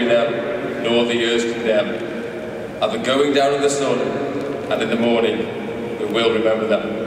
hearing them, nor the ears condemned. At going down in the sun and in the morning, we will remember them.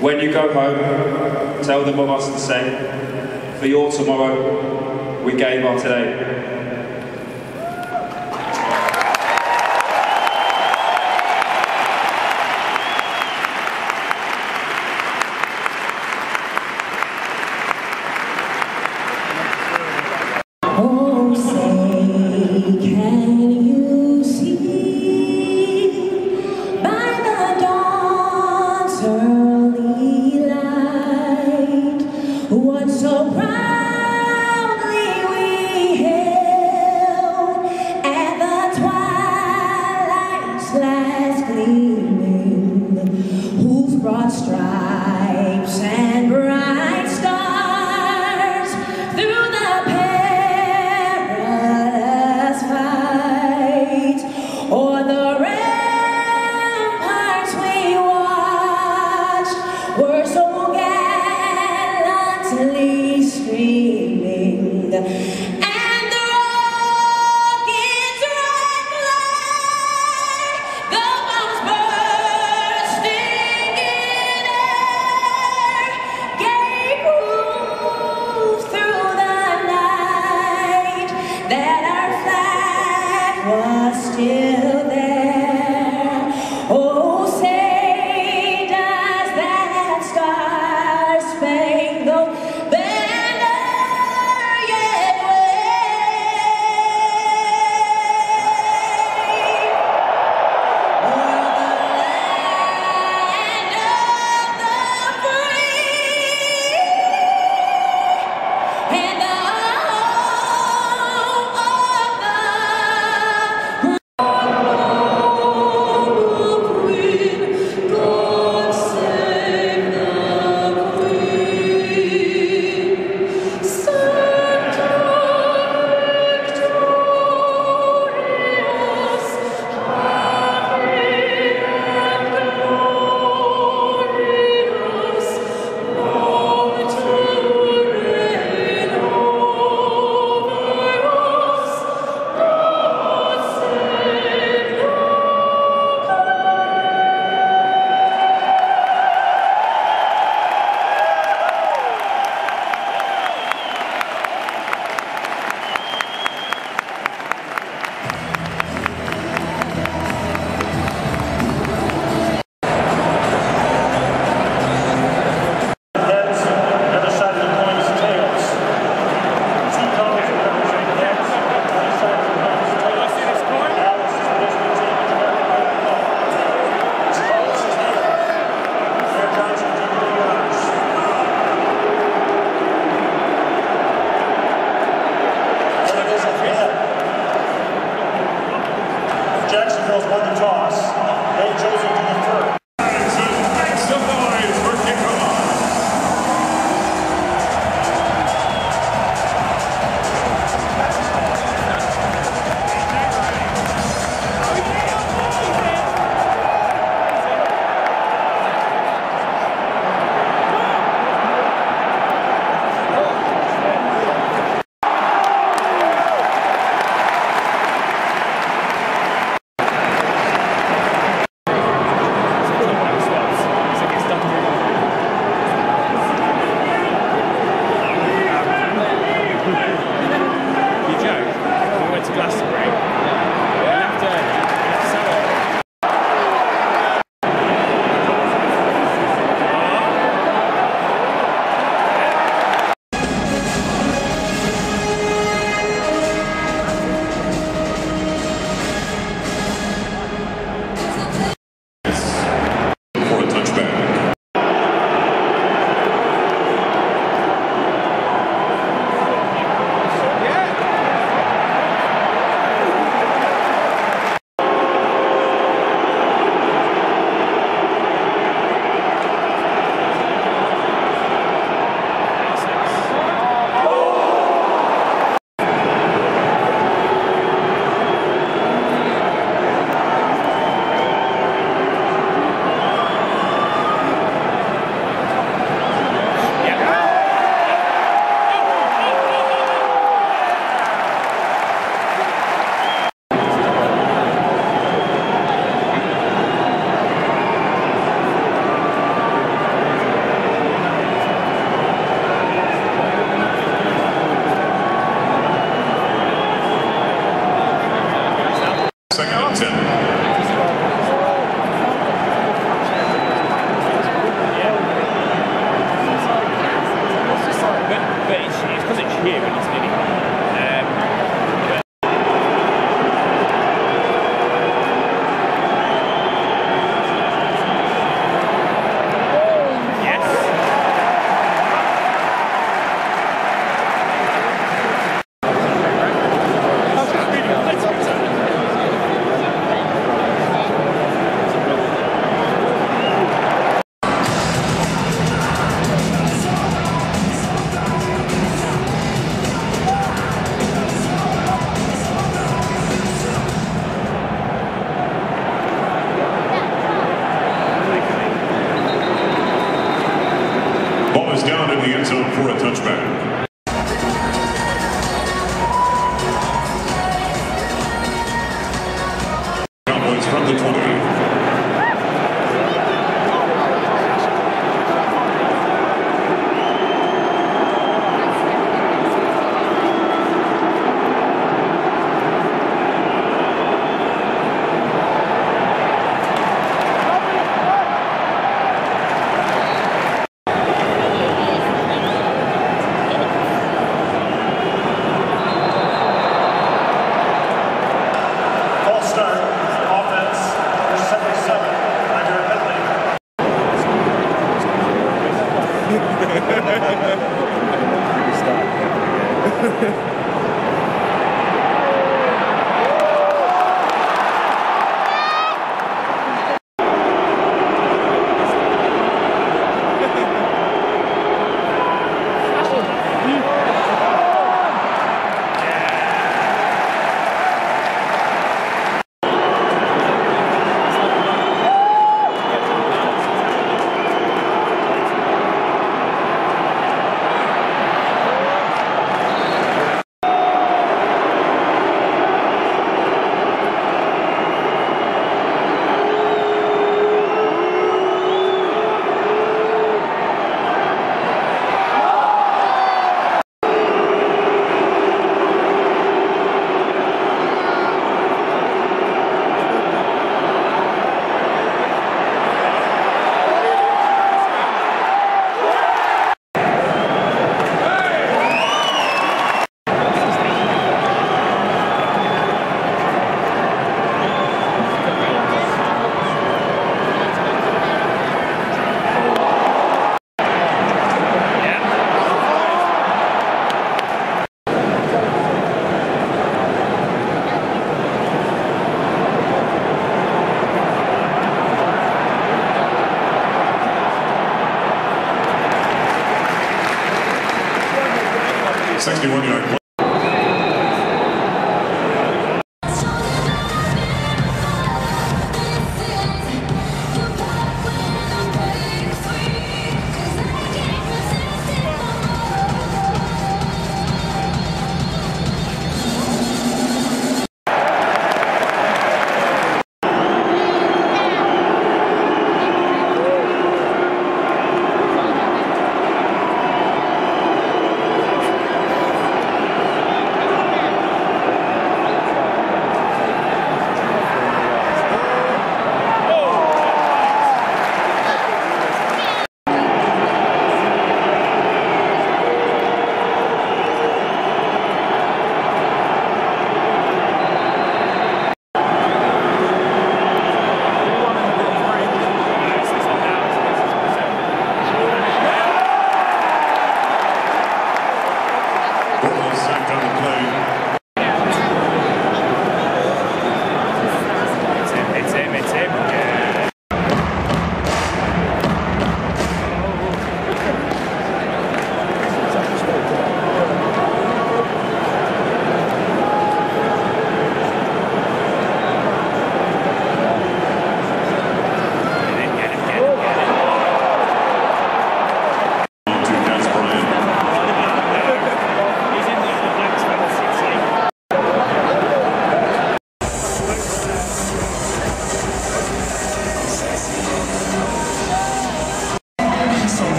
When you go home, tell them of us the same. For your tomorrow, we gave our today.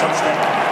得点。